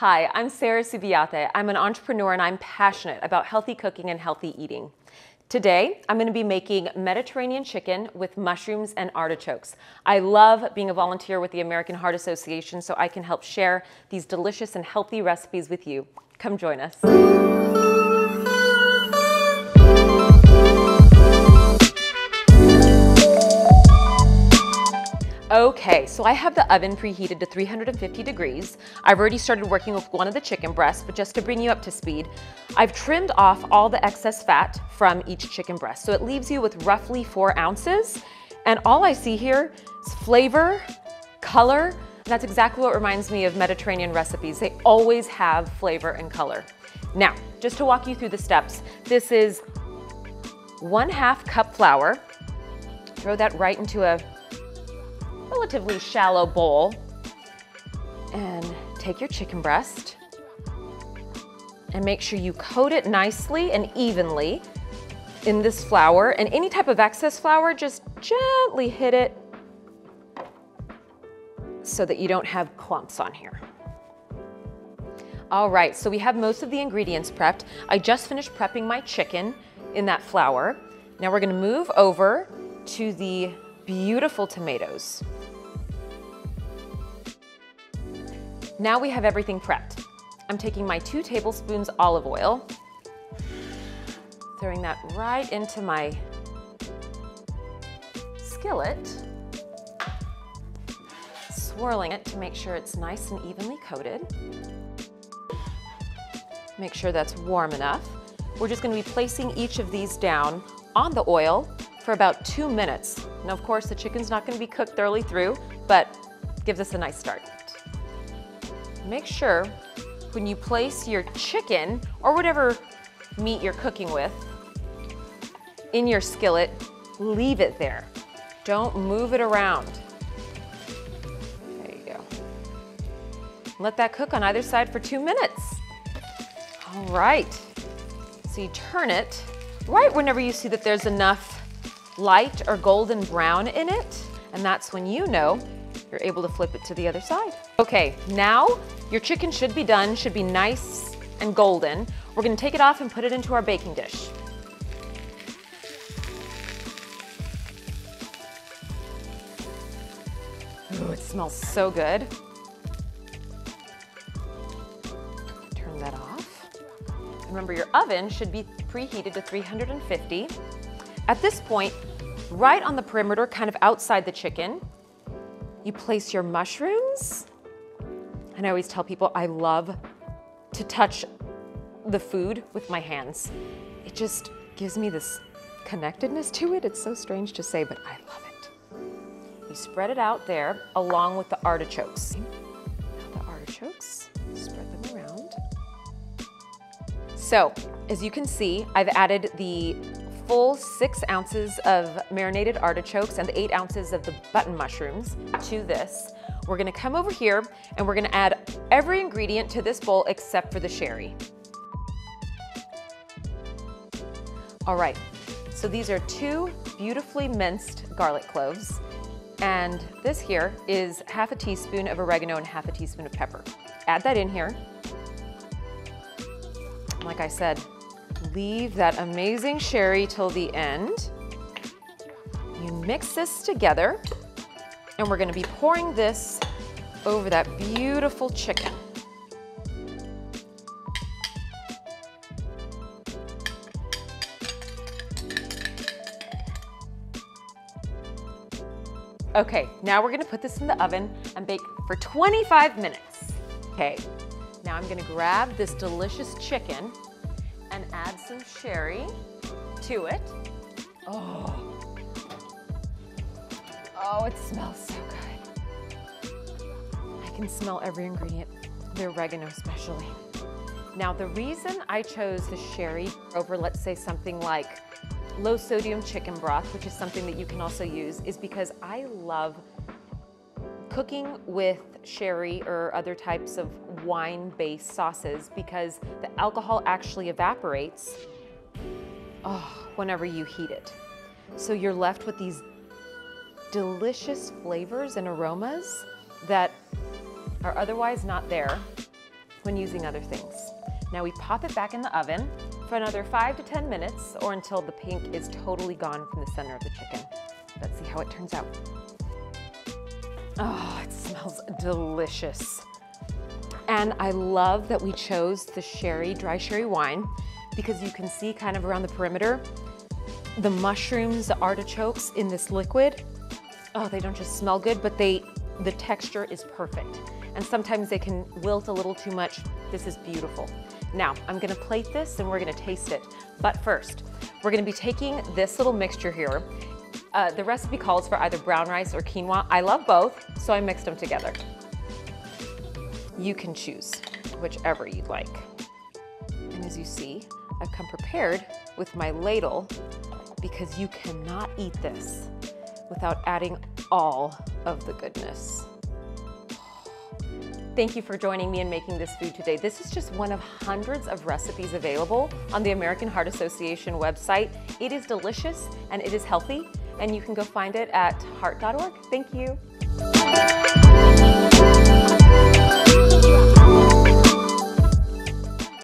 Hi, I'm Sarah Subiate. I'm an entrepreneur and I'm passionate about healthy cooking and healthy eating. Today, I'm going to be making Mediterranean chicken with mushrooms and artichokes. I love being a volunteer with the American Heart Association so I can help share these delicious and healthy recipes with you. Come join us. Okay, so I have the oven preheated to 350 degrees. I've already started working with one of the chicken breasts, but just to bring you up to speed, I've trimmed off all the excess fat from each chicken breast. So it leaves you with roughly four ounces. And all I see here is flavor, color, that's exactly what reminds me of Mediterranean recipes. They always have flavor and color. Now, just to walk you through the steps, this is one half cup flour. Throw that right into a relatively shallow bowl and take your chicken breast and make sure you coat it nicely and evenly in this flour. And any type of excess flour, just gently hit it so that you don't have clumps on here. All right, so we have most of the ingredients prepped. I just finished prepping my chicken in that flour. Now we're gonna move over to the beautiful tomatoes. Now we have everything prepped. I'm taking my two tablespoons olive oil, throwing that right into my skillet, swirling it to make sure it's nice and evenly coated. Make sure that's warm enough. We're just gonna be placing each of these down on the oil for about two minutes. Now, of course, the chicken's not gonna be cooked thoroughly through, but gives us a nice start make sure when you place your chicken or whatever meat you're cooking with in your skillet, leave it there. Don't move it around. There you go. Let that cook on either side for two minutes. All right. So you turn it right whenever you see that there's enough light or golden brown in it. And that's when you know you're able to flip it to the other side. Okay, now your chicken should be done, should be nice and golden. We're gonna take it off and put it into our baking dish. Ooh, it smells so good. Turn that off. Remember your oven should be preheated to 350. At this point, right on the perimeter, kind of outside the chicken, you place your mushrooms. And I always tell people I love to touch the food with my hands. It just gives me this connectedness to it. It's so strange to say, but I love it. You spread it out there along with the artichokes. Now the artichokes, spread them around. So, as you can see, I've added the full six ounces of marinated artichokes and the eight ounces of the button mushrooms to this. We're gonna come over here and we're gonna add every ingredient to this bowl except for the sherry. All right, so these are two beautifully minced garlic cloves. And this here is half a teaspoon of oregano and half a teaspoon of pepper. Add that in here. Like I said, leave that amazing sherry till the end. You mix this together and we're gonna be pouring this over that beautiful chicken. Okay, now we're gonna put this in the oven and bake for 25 minutes. Okay, now I'm gonna grab this delicious chicken and add some sherry to it. Oh, oh, it smells so good. I can smell every ingredient, the oregano especially. Now, the reason I chose the sherry over, let's say, something like low sodium chicken broth, which is something that you can also use, is because I love cooking with sherry or other types of wine-based sauces because the alcohol actually evaporates oh, whenever you heat it. So you're left with these delicious flavors and aromas that are otherwise not there when using other things. Now we pop it back in the oven for another five to 10 minutes or until the pink is totally gone from the center of the chicken. Let's see how it turns out. Oh, it smells delicious. And I love that we chose the sherry, dry sherry wine because you can see kind of around the perimeter, the mushrooms, the artichokes in this liquid. Oh, they don't just smell good, but they, the texture is perfect. And sometimes they can wilt a little too much. This is beautiful. Now, I'm gonna plate this and we're gonna taste it. But first, we're gonna be taking this little mixture here. Uh, the recipe calls for either brown rice or quinoa. I love both, so I mixed them together. You can choose whichever you'd like. And as you see, I've come prepared with my ladle because you cannot eat this without adding all of the goodness. Thank you for joining me in making this food today. This is just one of hundreds of recipes available on the American Heart Association website. It is delicious and it is healthy, and you can go find it at heart.org. Thank you.